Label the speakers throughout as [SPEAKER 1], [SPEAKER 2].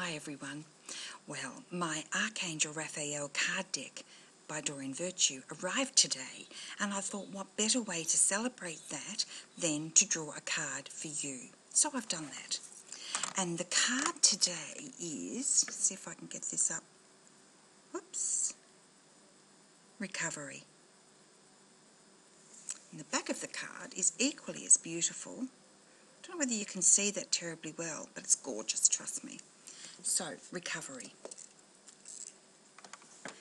[SPEAKER 1] Hi everyone. Well, my Archangel Raphael card deck by Doreen Virtue arrived today, and I thought what better way to celebrate that than to draw a card for you. So I've done that. And the card today is, let's see if I can get this up. Whoops. Recovery. And the back of the card is equally as beautiful. I don't know whether you can see that terribly well, but it's gorgeous, trust me. So, recovery.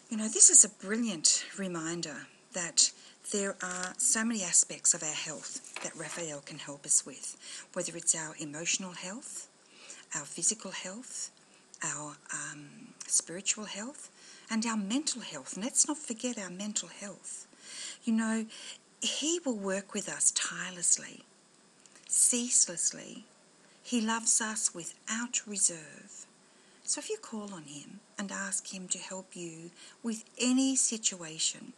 [SPEAKER 1] You know, this is a brilliant reminder that there are so many aspects of our health that Raphael can help us with, whether it's our emotional health, our physical health, our um, spiritual health, and our mental health. And let's not forget our mental health. You know, he will work with us tirelessly, ceaselessly. He loves us without reserve. So if you call on him and ask him to help you with any situation,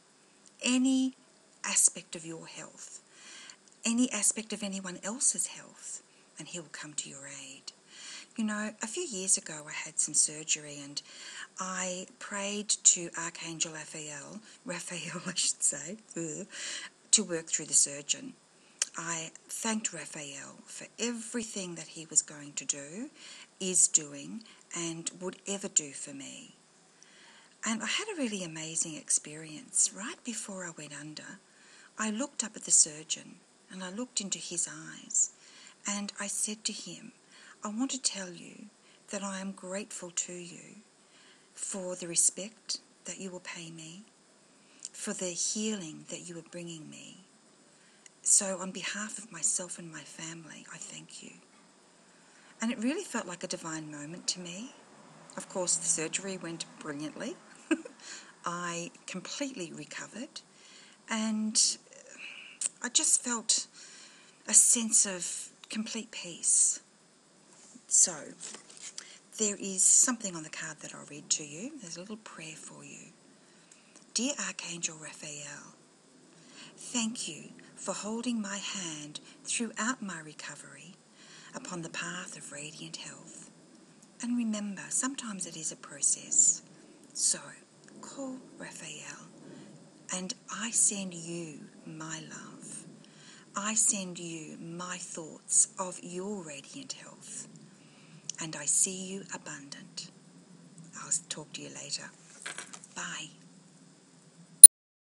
[SPEAKER 1] any aspect of your health, any aspect of anyone else's health, and he will come to your aid. You know, a few years ago I had some surgery and I prayed to Archangel Raphael, Raphael I should say, to work through the surgeon. I thanked Raphael for everything that he was going to do, is doing, and would ever do for me. And I had a really amazing experience. Right before I went under, I looked up at the surgeon and I looked into his eyes and I said to him, I want to tell you that I am grateful to you for the respect that you will pay me, for the healing that you are bringing me. So, on behalf of myself and my family, I thank you. And it really felt like a divine moment to me. Of course, the surgery went brilliantly. I completely recovered and I just felt a sense of complete peace. So, there is something on the card that I'll read to you. There's a little prayer for you. Dear Archangel Raphael, thank you for holding my hand throughout my recovery upon the path of radiant health. And remember, sometimes it is a process. So, call Raphael and I send you my love. I send you my thoughts of your radiant health. And I see you abundant. I'll talk to you later. Bye.